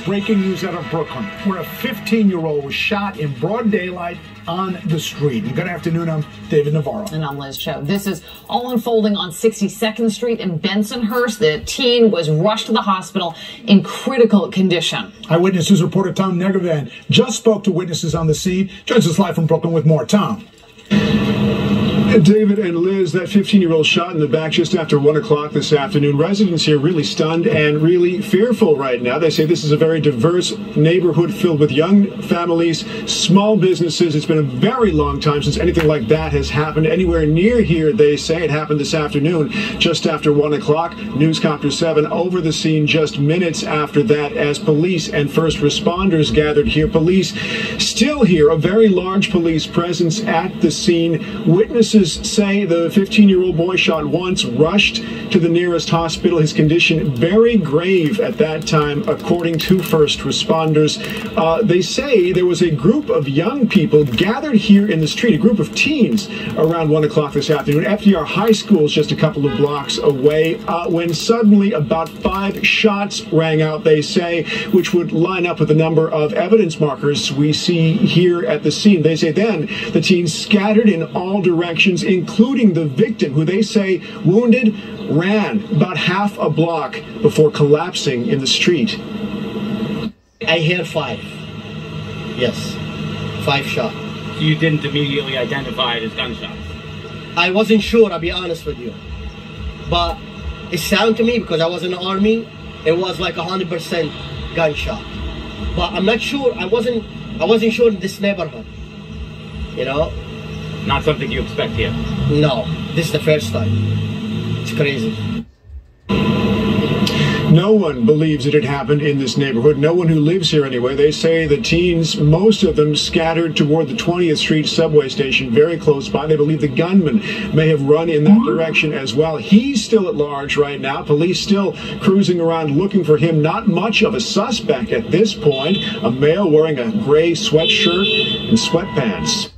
with breaking news out of Brooklyn, where a 15 year old was shot in broad daylight on the street. And good afternoon, I'm David Navarro. And I'm Liz Cho. This is all unfolding on 62nd Street in Bensonhurst. The teen was rushed to the hospital in critical condition. Eyewitnesses reporter Tom Negovan just spoke to witnesses on the scene. Joins us live from Brooklyn with more. Tom. David and Liz, that 15 year old shot in the back just after 1 o'clock this afternoon. Residents here really stunned and really fearful right now. They say this is a very diverse neighborhood filled with young families, small businesses. It's been a very long time since anything like that has happened anywhere near here, they say. It happened this afternoon just after 1 o'clock. Newscopter 7 over the scene just minutes after that as police and first responders gathered here. Police still here, a very large police presence at the scene. Witnesses say the 15 year old boy shot once, rushed to the nearest hospital. His condition very grave at that time, according to first responders. Uh, they say there was a group of young people gathered here in the street, a group of teens around 1 o'clock this afternoon. FDR High School is just a couple of blocks away uh, when suddenly about five shots rang out, they say, which would line up with the number of evidence markers we see here at the scene. They say then the teens scattered in all directions including the victim, who they say wounded, ran about half a block before collapsing in the street. I hear five. Yes, five shots. So you didn't immediately identify it as gunshots? I wasn't sure, I'll be honest with you. But it sounded to me, because I was in the army, it was like a 100% gunshot. But I'm not sure, I wasn't, I wasn't sure in this neighborhood. You know, not something you expect here. No, this is the first time. It's crazy. No one believes it had happened in this neighborhood. No one who lives here anyway. They say the teens, most of them scattered toward the 20th Street subway station, very close by. They believe the gunman may have run in that direction as well. He's still at large right now. Police still cruising around looking for him. Not much of a suspect at this point. A male wearing a gray sweatshirt and sweatpants.